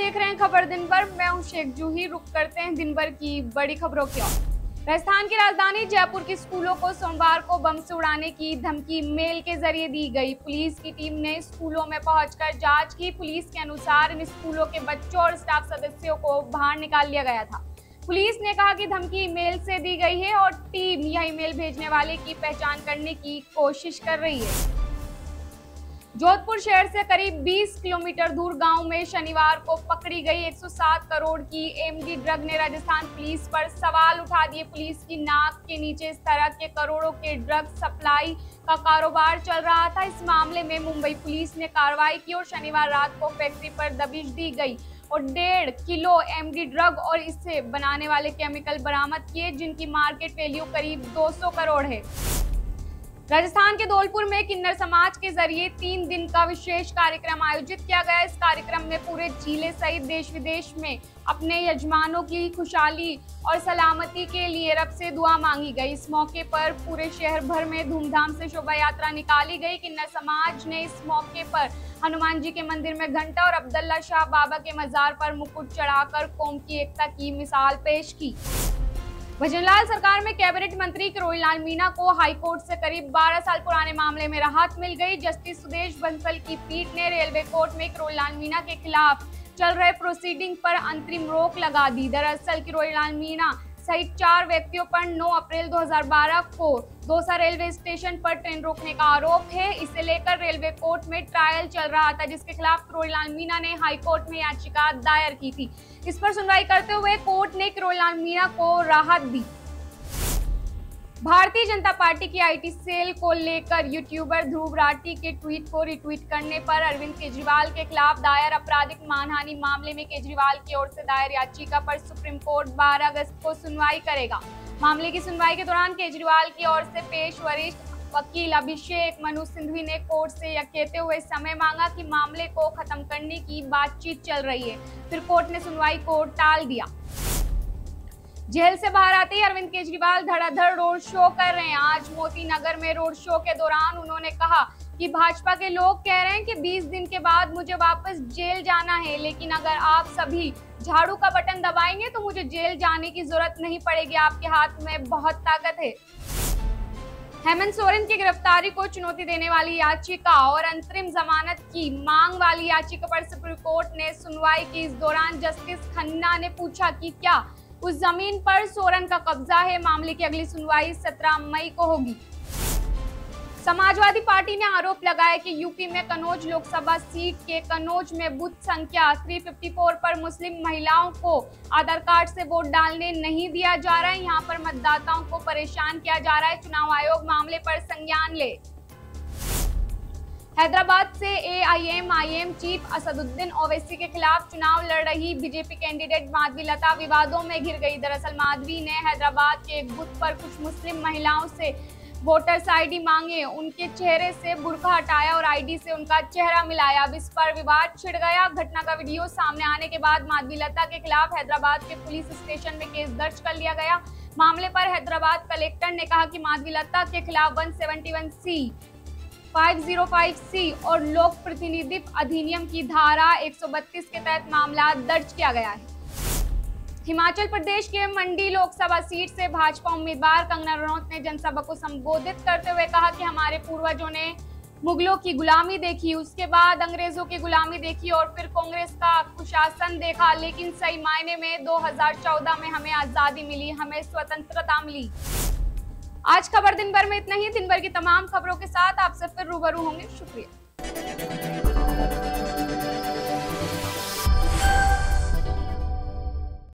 देख रहे हैं खबर दिन भर। मैं हूँ शेख जूही। रुक करते हैं दिन भर की बड़ी खबरों की ओर। राजस्थान की राजधानी जयपुर के स्कूलों को सोमवार को बम से उड़ाने की धमकी मेल के ज़रिए दी गई। पुलिस की टीम ने स्कूलों में पहुंचकर जाँच की। पुलिस के अनुसार इन स्कूलों के बच्चों और स्टाफ सदस्यों को बाहर निकाल लिया गया था। पुलिस ने कहा कि धमकी ईमेल से दी गई है और टीम यह ईमेल भेजने वाले की पहचान करने की कोशिश कर रही है। जोधपुर शहर से करीब 20 किलोमीटर दूर गाँव में शनिवार को पकड़ी गई 107 करोड़ की एमडी ड्रग ने राजस्थान पुलिस पर सवाल उठा दिए। पुलिस की नाक के नीचे इस तरह के करोड़ों के ड्रग सप्लाई का कारोबार चल रहा था। इस मामले में मुंबई पुलिस ने कार्रवाई की और शनिवार रात को फैक्ट्री पर दबिश दी गई और डेढ़ किलो एमडी ड्रग और इससे बनाने वाले केमिकल बरामद किए, जिनकी मार्केट वैल्यू करीब 200 करोड़ है। राजस्थान के धौलपुर में किन्नर समाज के ज़रिए तीन दिन का विशेष कार्यक्रम आयोजित किया गया। इस कार्यक्रम में पूरे ज़िले सहित देश विदेश में अपने यजमानों की खुशहाली और सलामती के लिए रब से दुआ मांगी गई। इस मौके पर पूरे शहर भर में धूमधाम से शोभा यात्रा निकाली गई। किन्नर समाज ने इस मौके पर हनुमान जी के मंदिर में घंटा और अब्दुल्ला शाह बाबा के मजार पर मुकुट चढ़ाकर कौम की एकता की मिसाल पेश की। भजनलाल सरकार में कैबिनेट मंत्री किरोई लाल मीणा को हाईकोर्ट से करीब 12 साल पुराने मामले में राहत मिल गई। जस्टिस सुदेश बंसल की पीठ ने रेलवे कोर्ट में किरोई लाल मीणा के खिलाफ चल रहे प्रोसीडिंग पर अंतरिम रोक लगा दी। दरअसल किरोई लाल मीणा सहित चार व्यक्तियों पर 9 अप्रैल 2012 को दौसा रेलवे स्टेशन पर ट्रेन रोकने का आरोप है। इसे लेकर रेलवे कोर्ट में ट्रायल चल रहा था, जिसके खिलाफ किरोड़ीलाल मीणा ने हाई कोर्ट में याचिका दायर की थी। इस पर सुनवाई करते हुए कोर्ट ने किरोड़ीलाल मीणा को राहत दी। भारतीय जनता पार्टी की आईटी सेल को लेकर यूट्यूबर ध्रुव राठी के ट्वीट को रिट्वीट करने पर अरविंद केजरीवाल के खिलाफ दायर आपराधिक मानहानि मामले में केजरीवाल की ओर से दायर याचिका पर सुप्रीम कोर्ट 12 अगस्त को सुनवाई करेगा। मामले की सुनवाई के दौरान केजरीवाल की ओर से पेश वरिष्ठ वकील अभिषेक मनु सिंघवी ने कोर्ट से यह कहते हुए समय मांगा कि मामले को खत्म करने की बातचीत चल रही है। फिर कोर्ट ने सुनवाई को टाल दिया। जेल से बाहर आते ही अरविंद केजरीवाल धड़ाधड़ रोड शो कर रहे हैं। आज मोती नगर में रोड शो के दौरान उन्होंने कहा कि भाजपा के लोग कह रहे हैं कि 20 दिन के बाद मुझे वापस जेल जाना है, लेकिन अगर आप सभी झाड़ू का बटन दबाएँगे तो मुझे जेल जाने की ज़रूरत नहीं पड़ेगी। आपके हाथ में बहुत ताकत है। हेमंत सोरेन की गिरफ्तारी को चुनौती देने वाली याचिका और अंतरिम जमानत की मांग वाली याचिका पर सुप्रीम कोर्ट ने सुनवाई की। इस दौरान जस्टिस खन्ना ने पूछा कि क्या उस ज़मीन पर सोरन का कब्जा है? मामले की अगली सुनवाई 17 मई को होगी। समाजवादी पार्टी ने आरोप लगाया कि यूपी में कनौज लोकसभा सीट के कनौज में बूथ संख्या 354 पर मुस्लिम महिलाओं को आधार कार्ड से वोट डालने नहीं दिया जा रहा है। यहाँ पर मतदाताओं को परेशान किया जा रहा है। चुनाव आयोग मामले पर संज्ञान ले। हैदराबाद से एआईएमआईएम चीफ असदुद्दीन ओवैसी के खिलाफ चुनाव लड़ रही बीजेपी कैंडिडेट माधवी लता विवादों में घिर गई। दरअसल माधवी ने हैदराबाद के एक बूथ पर कुछ मुस्लिम महिलाओं से वोटर्स आईडी मांगे, उनके चेहरे से बुरखा हटाया और आईडी से उनका चेहरा मिलाया। अब इस पर विवाद छिड़ गया। घटना का वीडियो सामने आने के बाद माधवी लता के खिलाफ हैदराबाद के पुलिस स्टेशन में केस दर्ज कर लिया गया। मामले पर हैदराबाद कलेक्टर ने कहा कि माधवी लता के खिलाफ 171 सी 505 सी और लोक प्रतिनिधित्व अधिनियम की धारा 132 के तहत मामला दर्ज किया गया है। हिमाचल प्रदेश के मंडी लोकसभा सीट से भाजपा उम्मीदवार कंगना रनौत ने जनसभा को संबोधित करते हुए कहा कि हमारे पूर्वजों ने मुगलों की गुलामी देखी, उसके बाद अंग्रेज़ों की गुलामी देखी और फिर कांग्रेस का कुशासन देखा। लेकिन सही मायने में 2014 में हमें आज़ादी मिली, हमें स्वतंत्रता मिली। आज खबर दिन भर में इतना ही। दिन भर की तमाम खबरों के साथ आपसे फिर रूबरू होंगे। शुक्रिया।